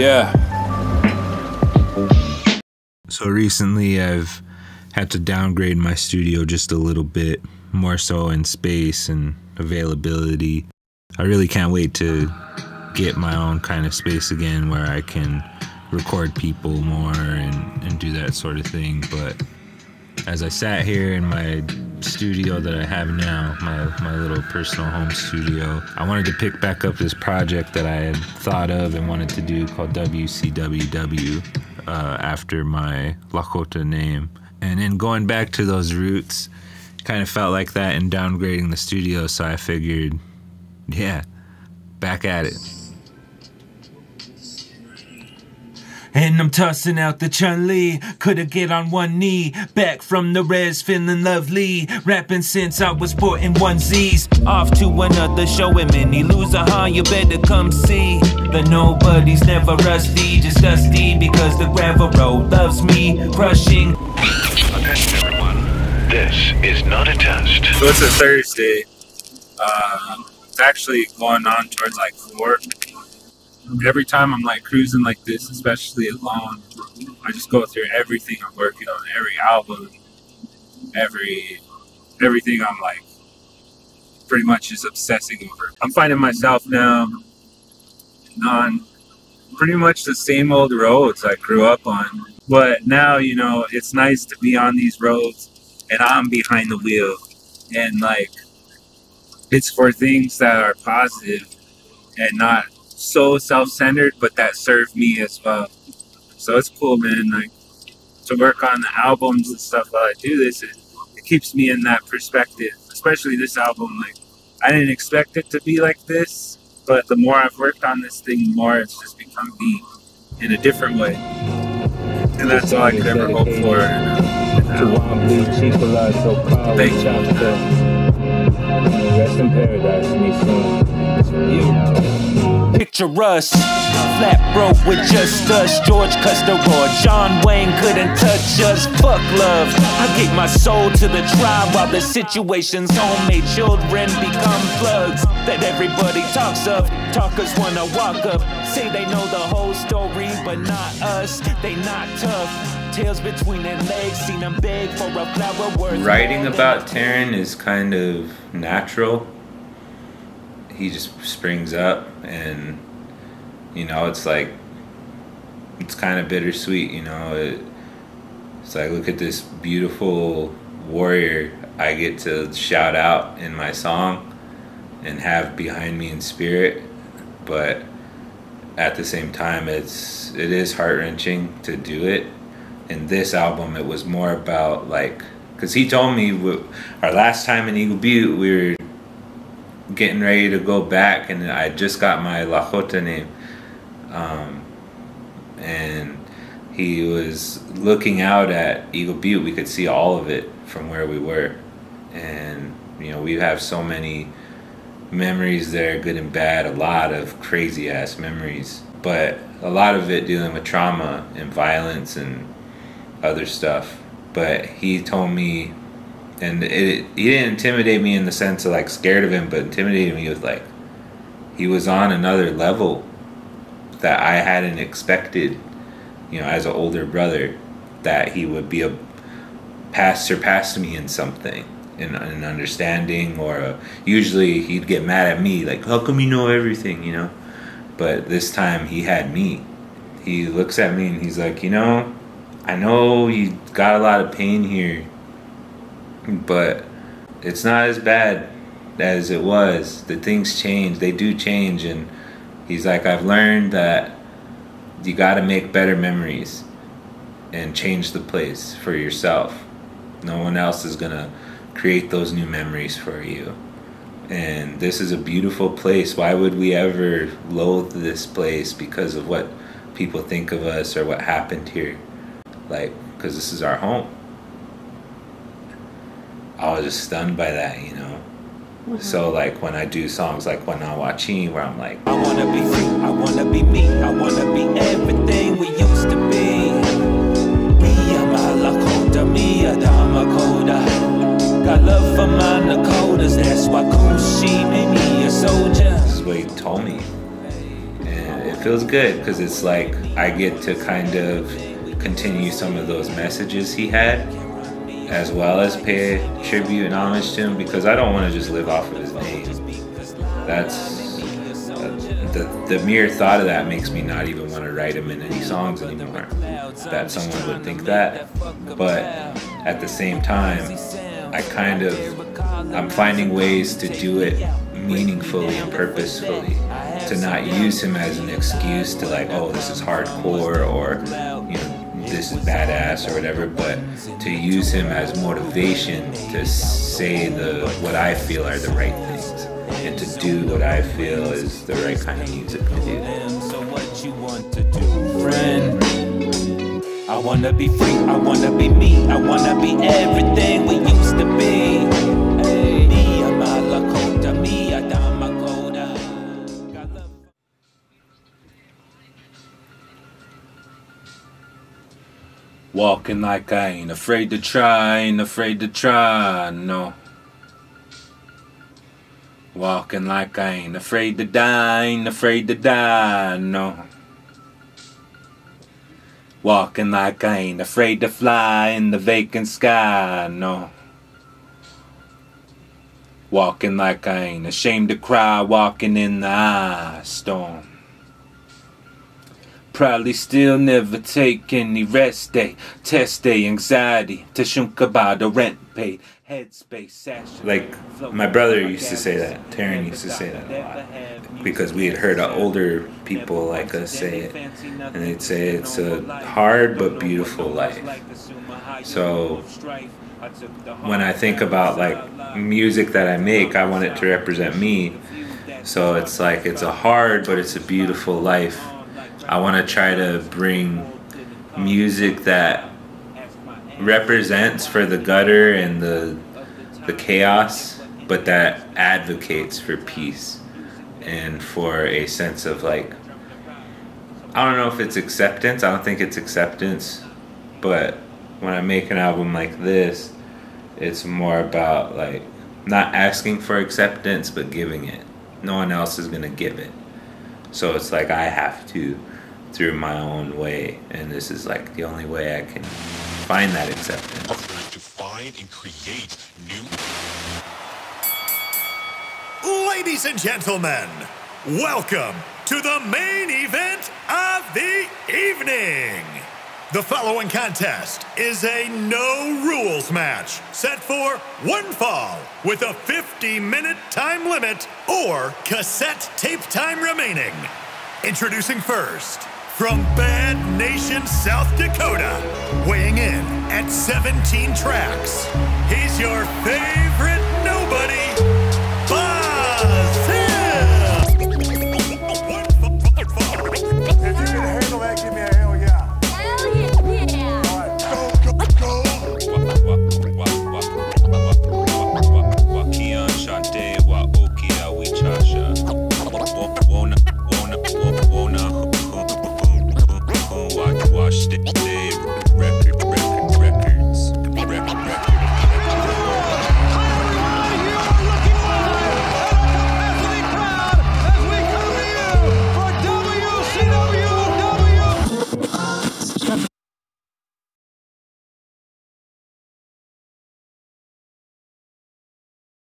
Yeah. So recently I've had to downgrade my studio just a little bit, more so in space and availability. I really can't wait to get my own kind of space again where I can record people more and, and do that sort of thing. But as I sat here in my studio that I have now, my, my little personal home studio, I wanted to pick back up this project that I had thought of and wanted to do called WCWW uh, after my Lakota name. And then going back to those roots, kind of felt like that in downgrading the studio, so I figured, yeah, back at it. And I'm tossing out the Chun Li. Coulda get on one knee. Back from the res, feeling lovely. Rapping since I was sporting onesies. Off to another show, and many loser, huh? You better come see. The nobody's never rusty, just dusty. Because the gravel road loves me. Crushing. Attention, everyone. This is not a test. So it's a Thursday. Uh, it's actually going on towards like four. Every time I'm like cruising like this, especially alone, I just go through everything I'm working on, every album, every everything I'm like pretty much just obsessing over. I'm finding myself now on pretty much the same old roads I grew up on. But now, you know, it's nice to be on these roads and I'm behind the wheel. And like, it's for things that are positive and not so self centered, but that served me as well. So it's cool, man. Like, to work on the albums and stuff while I do this, it, it keeps me in that perspective, especially this album. Like, I didn't expect it to be like this, but the more I've worked on this thing, the more it's just become me in a different way. And that's all I could ever hope for. Thank you. Rest in paradise, me soon. Picture us, flat broke with just us. George Custer or John Wayne couldn't touch us. Fuck love. I gave my soul to the tribe while the situation's homemade children become plugs that everybody talks of. Talkers wanna walk up, say they know the whole story, but not us. They not tough. Tails between their legs, seen them beg for a flower worth. Writing about Taryn is kind of natural. He just springs up, and you know, it's like it's kind of bittersweet. You know, it, it's like look at this beautiful warrior I get to shout out in my song and have behind me in spirit, but at the same time, it's it is heart wrenching to do it. In this album, it was more about like, because he told me our last time in Eagle Butte, we were getting ready to go back, and I just got my Lakota name, um, and he was looking out at Eagle Butte. We could see all of it from where we were, and you know we have so many memories there, good and bad, a lot of crazy ass memories, but a lot of it dealing with trauma and violence and other stuff. But he told me, and it, he didn't intimidate me in the sense of like scared of him, but intimidated me with like he was on another level that I hadn't expected, you know, as an older brother, that he would be a past surpass me in something in an understanding or a, usually he'd get mad at me like how come you know everything? You know? But this time he had me. He looks at me and he's like you know i know you got a lot of pain here but it's not as bad as it was. The things change. They do change and he's like i've learned that you got to make better memories and change the place for yourself no one else is gonna create those new memories for you. And this is a beautiful place. Why would we ever loathe this place because of what people think of us or what happened here? Like, because this is our home. I was just stunned by that, you know. So like when I do songs like Wanawaching where I'm like, I wanna be free, I wanna be me, I wanna be everything we used to be. Me, I'm a Lakota, me, a Damakoda. Got love for my Lakotas. That's why Kushi made me a soldier. This is what he told me. And it feels good because it's like I get to kind of continue some of those messages he had, as well as pay tribute and homage to him because I don't want to just live off of his name. That's uh, the, the mere thought of that makes me not even want to write him in any songs anymore. That someone would think that. But at the same time, I kind of I'm finding ways to do it meaningfully and purposefully to not use him as an excuse to like oh this is hardcore or this is badass or whatever but to use him as motivation to say the what I feel are the right things and to do what I feel is the right kind of music to do So what you want to do, friend? I wanna be free, I wanna be me, I wanna be everything we used to be. Walking like I ain't afraid to try, ain't afraid to try, no. Walking like I ain't afraid to die, ain't afraid to die, no. Walking like I ain't afraid to fly in the vacant sky, no. Walking like I ain't ashamed to cry, walking in the ice storm. Probably still never take any rest day, test day, anxiety, to shunk about the rent paid, headspace, sash. like my brother used to say that. Taryn used to say that a lot. because we had heard older people like us say it. and they'd say it's a hard but beautiful life. So, when I think about like music that I make, I want it to represent me. So it's like it's a hard, but it's a beautiful life. I want to try to bring music that represents for the gutter and the the chaos, but that advocates for peace and for a sense of like I don't know if it's acceptance. I don't think it's acceptance, but when I make an album like this, it's more about like not asking for acceptance but giving it. No one else is gonna give it. So it's like I have to through my own way, and this is like the only way I can find that acceptance. to find and create new Ladies and gentlemen, welcome to the main event of the evening. The following contest is a no rules match set for one fall with a 50 minute time limit or cassette tape time remaining. Introducing first, from Bad Nation, South Dakota, weighing in at 17 tracks, he's your favorite